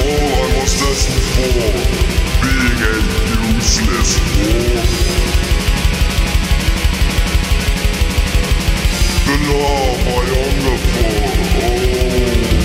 all I was destined for, being a useless whore. The love I hunger for, oh.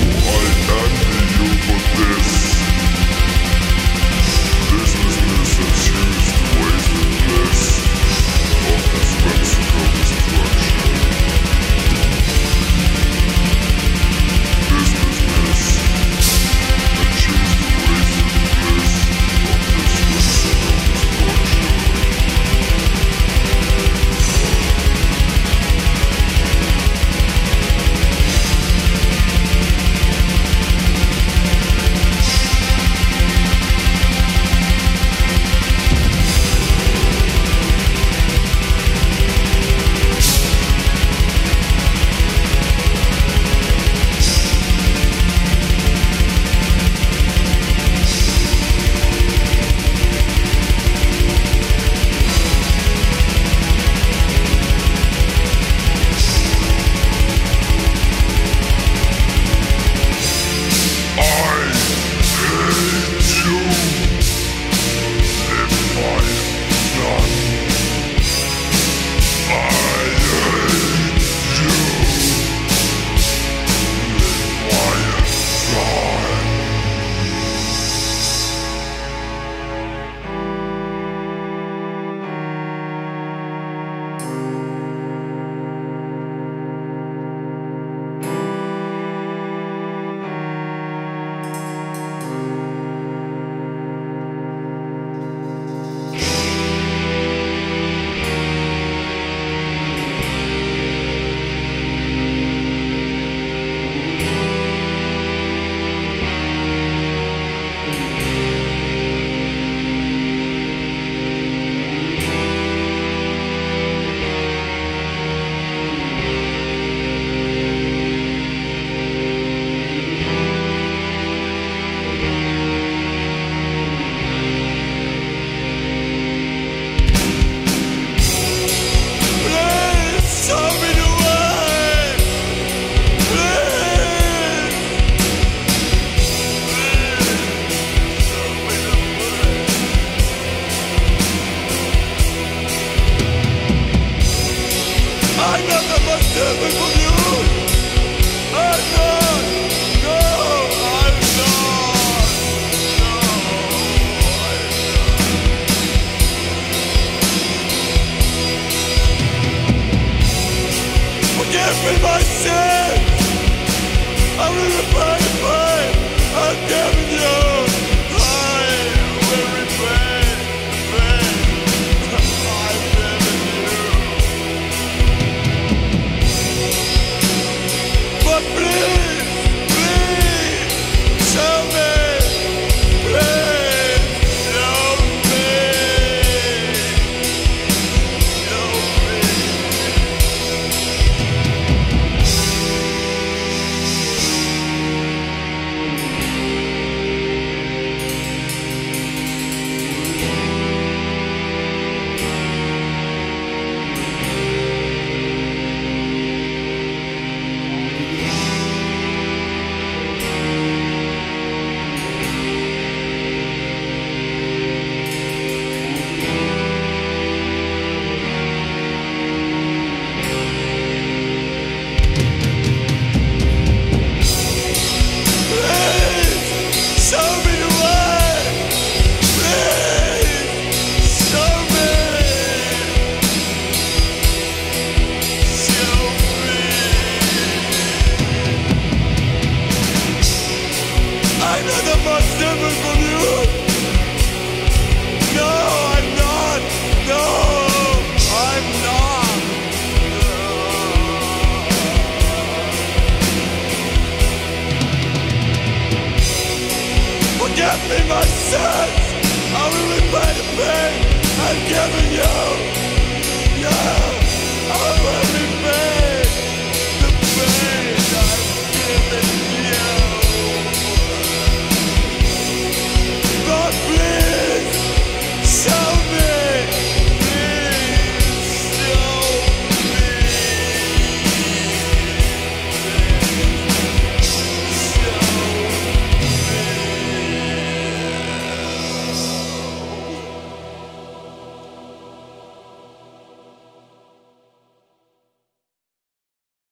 I'm in the sins. I will repay the pain I've given you. Yeah, I will